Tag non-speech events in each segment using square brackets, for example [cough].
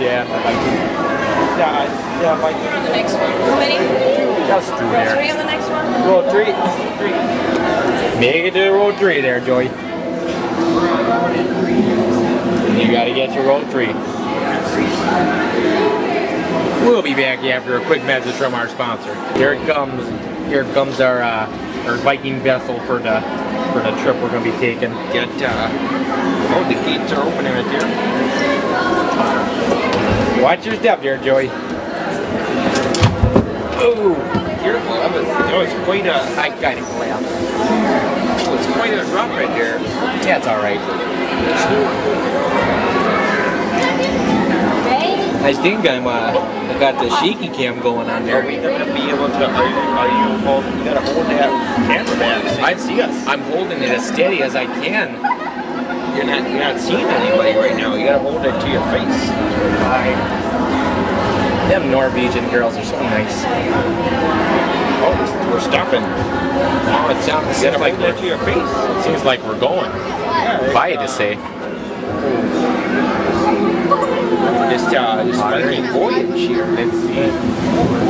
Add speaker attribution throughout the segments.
Speaker 1: yeah.
Speaker 2: Yeah, yeah, like
Speaker 3: The next one. How many?
Speaker 1: Just two
Speaker 3: Row three on the next one?
Speaker 1: Roll three. Make it to roll three there, Joey. You gotta get to roll three. We'll be back after a quick message from our sponsor. Here it comes. Here comes our uh, our Viking vessel for the for the trip we're gonna be taking.
Speaker 2: get. Uh, oh, the gates are opening right there.
Speaker 1: Watch your step there, Joey. Ooh,
Speaker 2: Beautiful. That was, that was quite a.
Speaker 1: I kind of collapsed.
Speaker 2: Oh, it's quite a drop right there.
Speaker 1: Yeah, it's all right. I think I'm uh, I got the shaky cam going on there.
Speaker 2: Are we gonna be able to? Are you? Are you hold, You gotta hold that camera. So you
Speaker 1: I
Speaker 2: see us.
Speaker 1: I'm holding it as steady as I can.
Speaker 2: You're not. You're not seeing anybody right now. You gotta hold it to your face.
Speaker 1: Them Norwegian girls are so nice.
Speaker 2: Oh, we're stopping.
Speaker 1: Oh, it sounds seems like
Speaker 2: hold it to your face.
Speaker 1: seems like we're going. If I to say.
Speaker 2: Just, uh, just running voyage here.
Speaker 1: Let's see.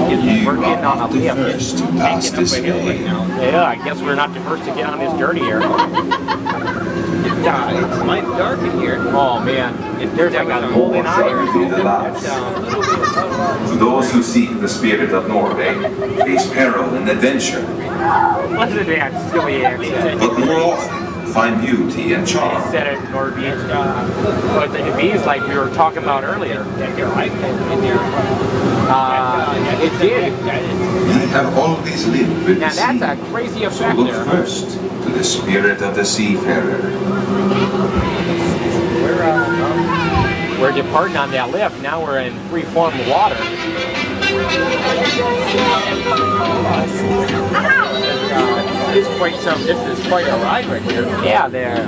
Speaker 4: You
Speaker 1: We're getting on a lift.
Speaker 4: first to pass
Speaker 2: Taking
Speaker 4: this
Speaker 2: up a hill right now.
Speaker 1: Yeah, I guess we're not the first to get on this journey here.
Speaker 2: It's, uh, it's might dark in here.
Speaker 1: Oh man, if there's like a golden eye or
Speaker 4: Shall be the
Speaker 2: uh, a little bit of-
Speaker 4: To those who seek the spirit of Norway, face peril and adventure,
Speaker 1: Listen to that silly accent.
Speaker 4: but more often find beauty and
Speaker 1: He
Speaker 4: charm.
Speaker 1: said it in Norwegian. But the bees like we were talking about earlier. Uh, it did.
Speaker 4: We have always lived with
Speaker 1: Now
Speaker 4: the
Speaker 1: that's
Speaker 4: sea.
Speaker 1: a crazy
Speaker 4: So
Speaker 1: effect
Speaker 4: look
Speaker 1: there.
Speaker 4: first to the spirit of the seafarer.
Speaker 1: We're, uh, we're departing on that lift. Now we're in free form water.
Speaker 2: It's quite some. This is quite a ride right here.
Speaker 1: Yeah, there.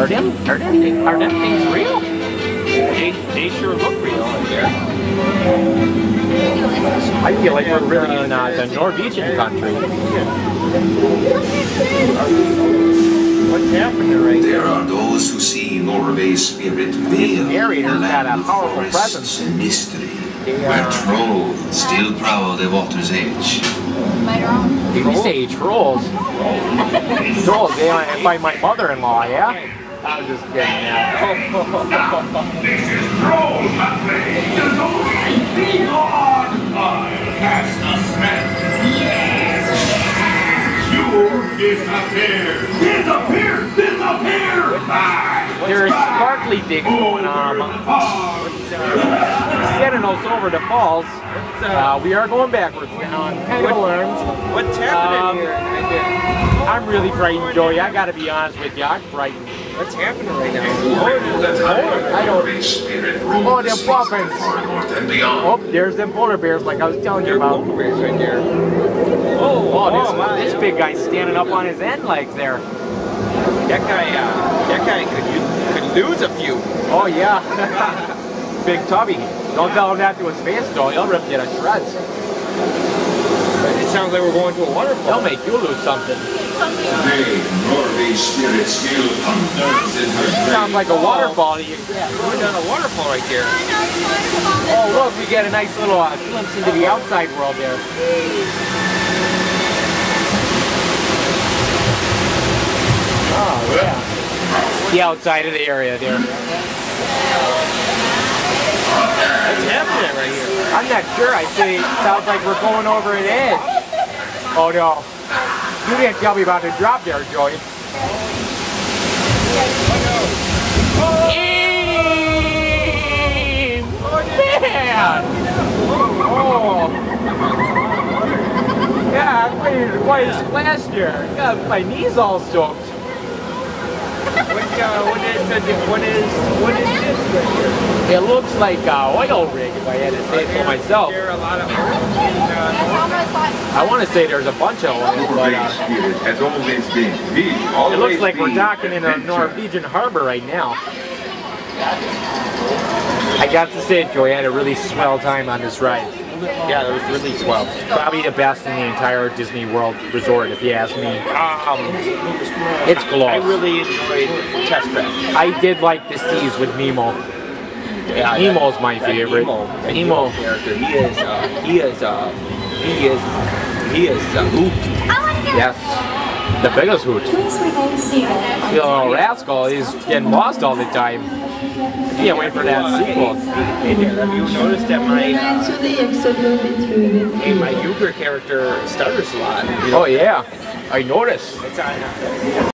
Speaker 1: Are them are them are them things real?
Speaker 2: They, they sure look real in there.
Speaker 1: I feel like we're really in uh, the Norwegian country.
Speaker 2: What's happening right
Speaker 4: There are those who see Norway's spirit veiled in
Speaker 1: narrator's
Speaker 4: the
Speaker 1: got a powerful presence.
Speaker 4: and mystery,
Speaker 1: Yeah.
Speaker 4: where trolls still prowl the water's edge.
Speaker 1: Did we say trolls? [laughs] trolls, yeah, by my mother-in-law, yeah? I was just kidding, yeah. There's sparkly things going on. Sending us over the falls. Uh, we are going backwards now. I'm kind of alarmed.
Speaker 2: What's happening
Speaker 1: Um,
Speaker 2: here?
Speaker 1: I'm really frightened, Joey. I gotta be honest with you. I'm frightened.
Speaker 2: What's happening right now? Oh,
Speaker 1: I don't- Oh,
Speaker 4: rule the
Speaker 1: them
Speaker 4: seas
Speaker 1: puffins.
Speaker 4: far north and beyond.
Speaker 1: Oh, there's them polar bears like I was telling you about.
Speaker 2: polar bears right there. Oh,
Speaker 1: Oh,
Speaker 2: oh,
Speaker 1: this, this big guy's standing up on his end legs there.
Speaker 2: That guy, uh, that guy could, could lose a few.
Speaker 1: Oh, yeah. [laughs] big tubby. Don't tell him that to his face, though. He'll rip you to shreds.
Speaker 2: It sounds like we're going to a waterfall.
Speaker 1: He'll make you lose something.
Speaker 4: Today, Norway's spirit still thunders in her
Speaker 1: Sounds like a waterfall. to you.
Speaker 2: Going down a waterfall right there.
Speaker 1: Oh, look, we get a nice little uh, glimpse into the outside world there. Oh, yeah. The outside of the area there.
Speaker 2: What's happening right here?
Speaker 1: I'm not sure. I it sounds like we're going over an edge. Oh, no. You didn't tell me about the drop there, Joey. Aim! Man! Oh! Yeah, to quite a splash there. Got my knees all soaked.
Speaker 2: What, uh, what is what is what is this right here?
Speaker 1: It looks like a oil rig, if I had to say it for myself.
Speaker 2: There are a lot of
Speaker 1: I want to say there's a bunch of oil, but uh,
Speaker 4: spirit has always been, will
Speaker 1: it looks like we're docking in a. Norwegian harbor right now. I got to say, Joey, I had a really swell time on this ride.
Speaker 2: yeah, it was really swell.
Speaker 1: Probably the best in the entire Disney World resort, if you ask me.
Speaker 2: Um,
Speaker 1: It's
Speaker 2: I really enjoyed Test Track.
Speaker 1: I did like the seas with Nemo.
Speaker 2: Yeah,
Speaker 1: Emo's
Speaker 2: that-
Speaker 1: my
Speaker 2: that
Speaker 1: favorite.
Speaker 2: Nemo, that
Speaker 1: Emo.
Speaker 2: character. He is. Uh, he is. Uh, he is. He is uh, hoot.
Speaker 1: Yes. The biggest hoot.
Speaker 5: Please remain seated.
Speaker 1: You know, Rascal is getting lost all the time. Can't wait for that sequel.
Speaker 2: Hey, hey there, have you noticed that my uh,
Speaker 5: To the exit will be through the
Speaker 2: hey, my Euchre character stutters a lot? You know,
Speaker 1: Oh yeah, I noticed.
Speaker 2: it's on.